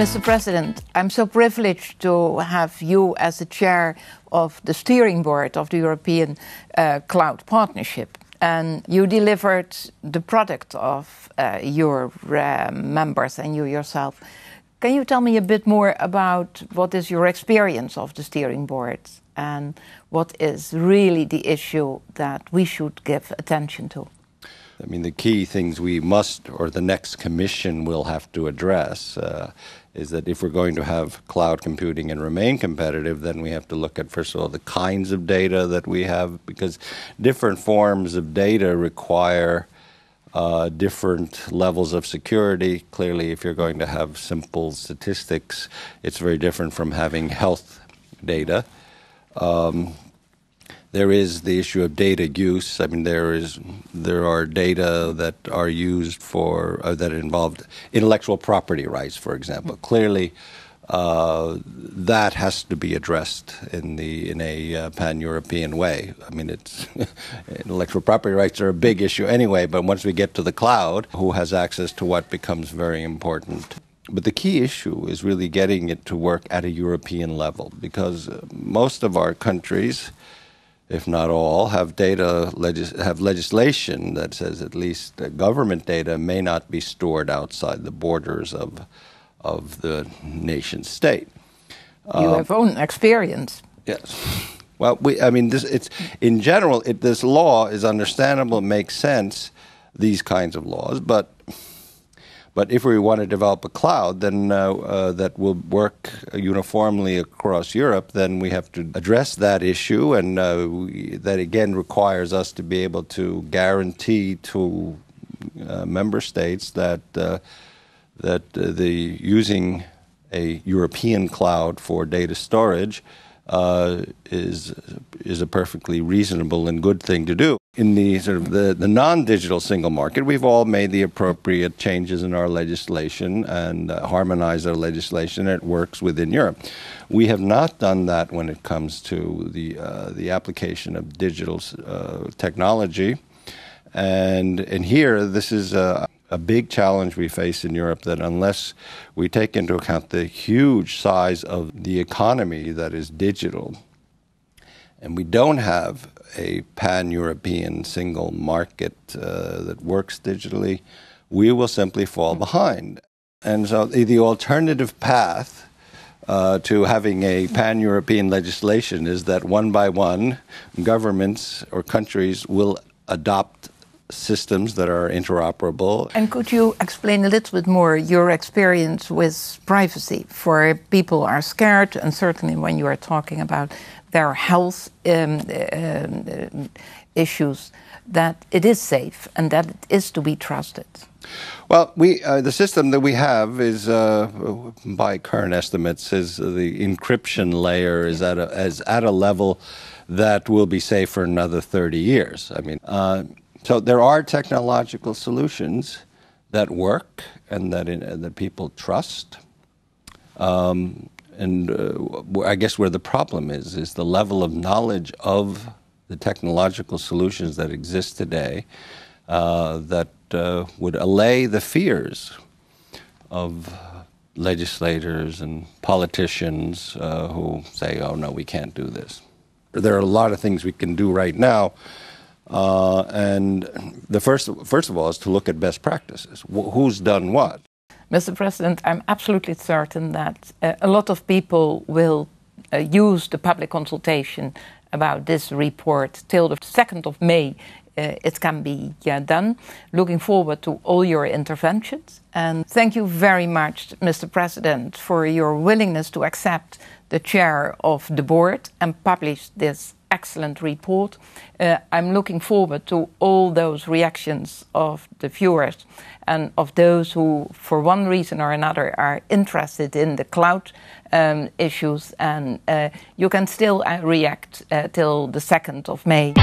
Mr. President, I'm so privileged to have you as the chair of the steering board of the European uh, Cloud Partnership. And you delivered the product of uh, your uh, members and you yourself. Can you tell me a bit more about what is your experience of the steering board and what is really the issue that we should give attention to? I mean, the key things we must, or the next commission will have to address, uh, is that if we're going to have cloud computing and remain competitive, then we have to look at, first of all, the kinds of data that we have, because different forms of data require uh, different levels of security. Clearly, if you're going to have simple statistics, it's very different from having health data. Um, there is the issue of data use. I mean, there is there are data that are used for uh, that involved intellectual property rights, for example. Clearly, uh, that has to be addressed in the in a uh, pan-European way. I mean, it's intellectual property rights are a big issue anyway. But once we get to the cloud, who has access to what becomes very important. But the key issue is really getting it to work at a European level because most of our countries if not all, have data legis- have legislation that says at least government data may not be stored outside the borders of of the nation state. You um, have own experience. Yes. Well, we, I mean, this, it's in general, it, this law is understandable, it makes sense, these kinds of laws, but but if we want to develop a cloud then uh, uh, that will work uniformly across Europe, then we have to address that issue, and uh, we, that again requires us to be able to guarantee to uh, member states that uh, that uh, the using a European cloud for data storage is is a perfectly reasonable and good thing to do. In the sort of the, the non-digital single market, we've all made the appropriate changes in our legislation and uh, harmonized our legislation. It works within Europe. We have not done that when it comes to the uh, the application of digital uh, technology, and and here this is a a big challenge we face in Europe that unless we take into account the huge size of the economy that is digital, and we don't have a pan European single market uh, that works digitally, we will simply fall behind. And so the, the alternative path uh, to having a pan European legislation is that one by one, governments or countries will adopt systems that are interoperable. And could you explain a little bit more your experience with privacy? For people are scared, and certainly when you are talking about their health um, uh, issues, that it is safe and that it is to be trusted. Well, we uh, the system that we have is, uh, by current estimates, is the encryption layer is at a is at a level that will be safe for another 30 years. I mean, uh, so there are technological solutions that work and that in, that people trust. Um, and uh, I guess where the problem is is the level of knowledge of the technological solutions that exist today uh, that uh, would allay the fears of legislators and politicians uh, who say, "Oh no, we can't do this." There are a lot of things we can do right now and the first, first of all, is to look at best practices. Wh- who's done what? Mr. President, I'm absolutely certain that uh, a lot of people will uh, use the public consultation about this report till the 2nd of May. Uh, it can be done. Looking forward to all your interventions. And thank you very much, Mr. President, for your willingness to accept the chair of the board and publish this excellent report. Uh, I'm looking forward to all those reactions of the viewers and of those who, for one reason or another, are interested in the cloud um, issues. And uh, you can still uh, react uh, till the 2nd of May.